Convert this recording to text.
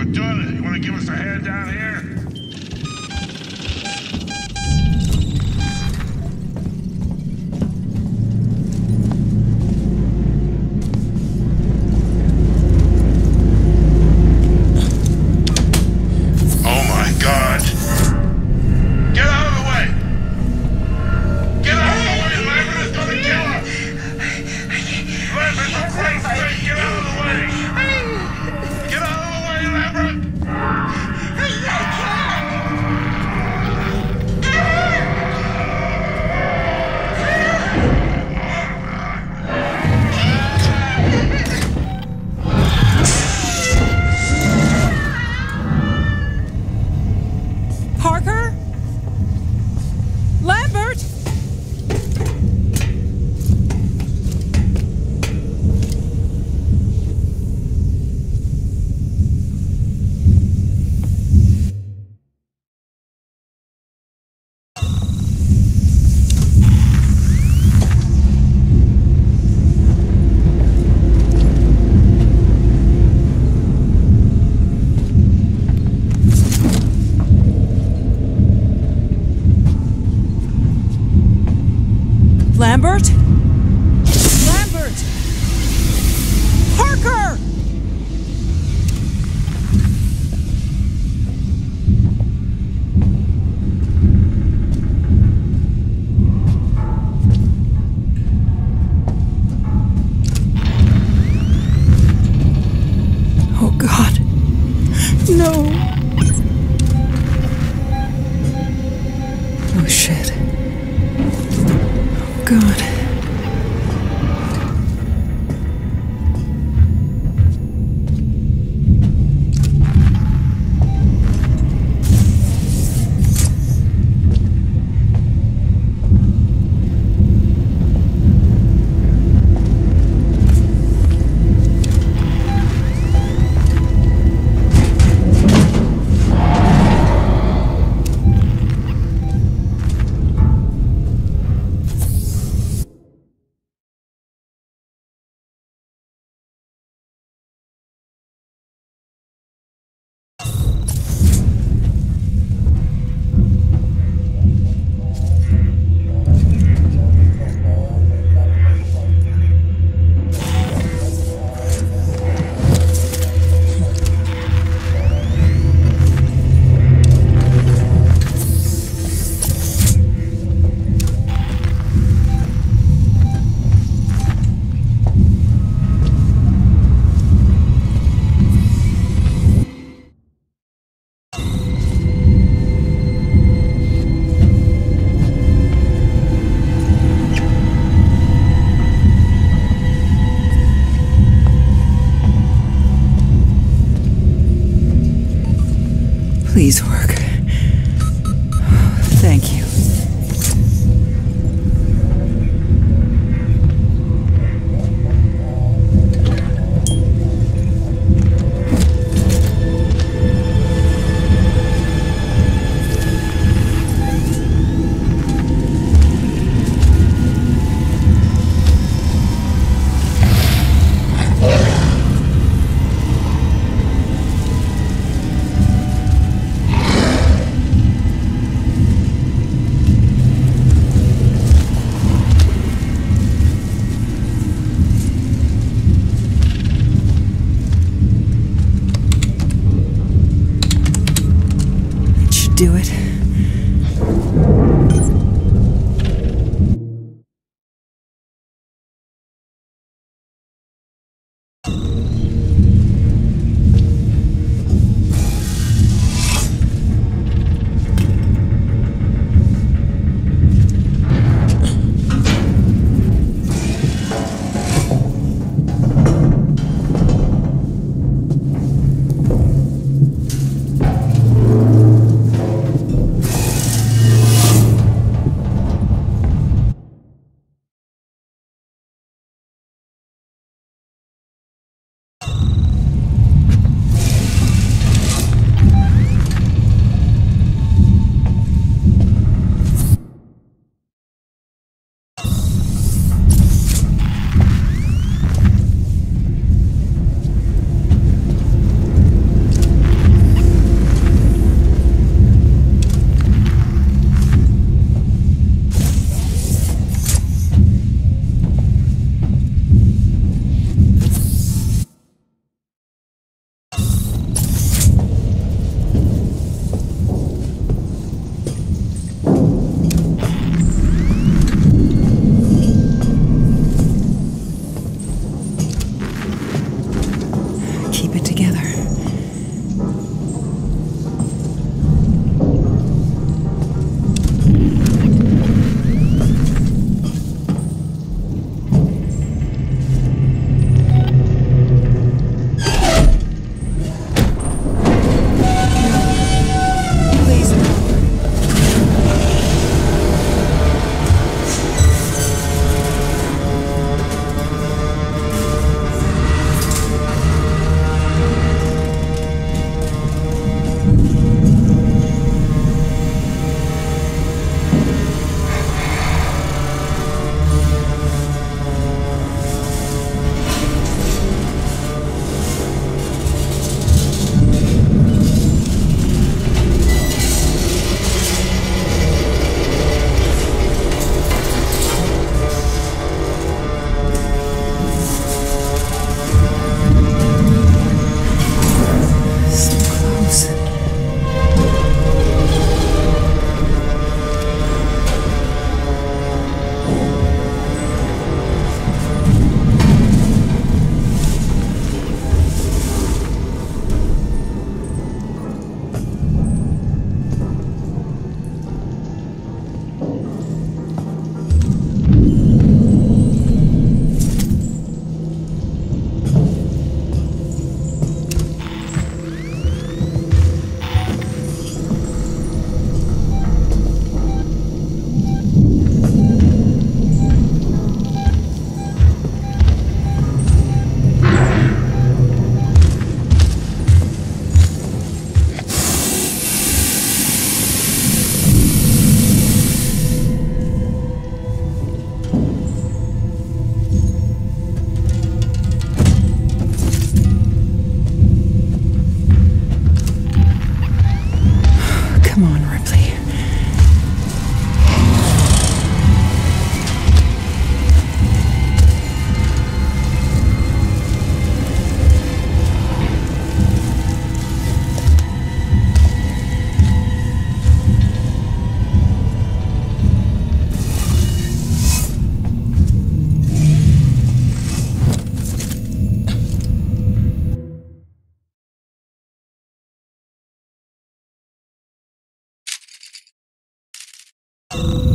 We're doing it. You want to give us a hand down here? Please work. do it. Oh.